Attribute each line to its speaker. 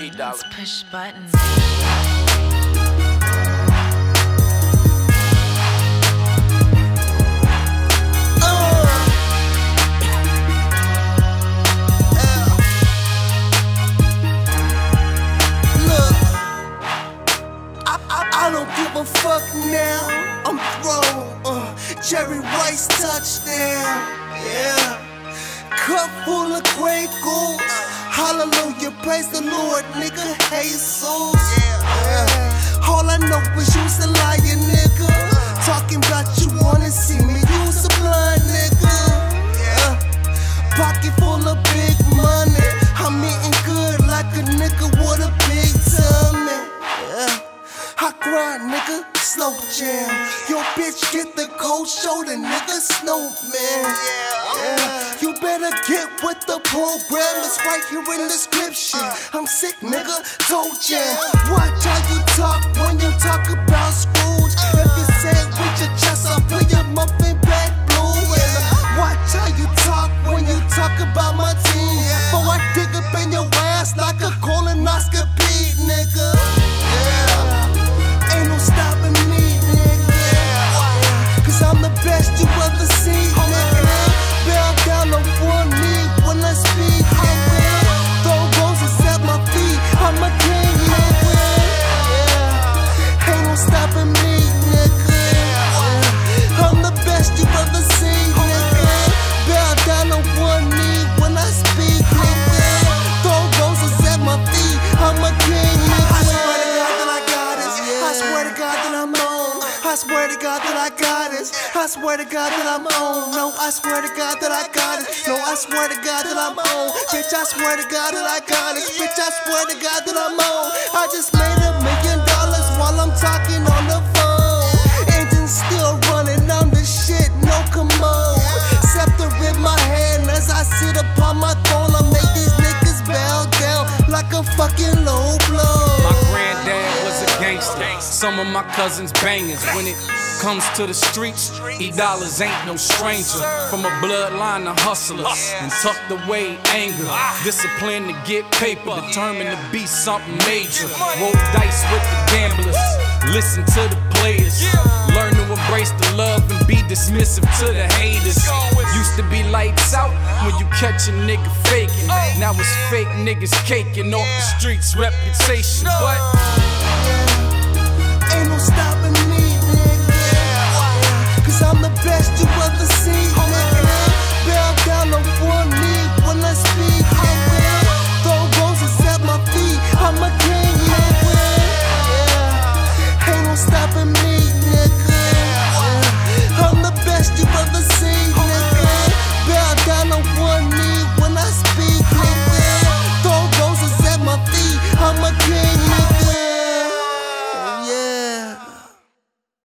Speaker 1: Let's push buttons.
Speaker 2: Look, I, I, I don't give a fuck now. I'm thrown. Uh, Jerry Rice touchdown. Yeah. Cup full of great goals. Hallelujah. Praise the Lord, nigga. Jesus. Yeah. All I know is you's a liar, nigga. Talking about you wanna see me. You's a blind nigga. Yeah. Pocket full of big money. I'm eating good like a nigga with a big tummy. Yeah. I grind, nigga, slow jam. Your bitch get the cold shoulder, nigga, snowman. Yeah. Better get with the program, it's right here in the description. Uh. I'm sick, nigga, told ya. Watch how you talk when you talk about Scrooge. If you say it with your chest, I'll put your muffin I swear to God that I got it. I swear to God that I'm on. No, I swear to God that I got it. No, I swear to God that I'm on. Bitch, I swear to God that I got it. Bitch, I swear to God that I'm on. I just made a million dollars while I'm talking on the phone. Engine still running, I'm the shit, no commode. Scepter in my hand as I sit upon my throne. I make these niggas bow down like a fucking low
Speaker 3: Some of my cousins bangers. When it comes to the streets, E dollars ain't no stranger. From a bloodline of hustlers and tucked away anger. Discipline to get paper, determined to be something major. Roll dice with the gamblers. Listen to the players. Learn to embrace the love and be dismissive to the haters. Used to be lights out when you catch a nigga faking. Now it's fake niggas caking off the streets reputation. But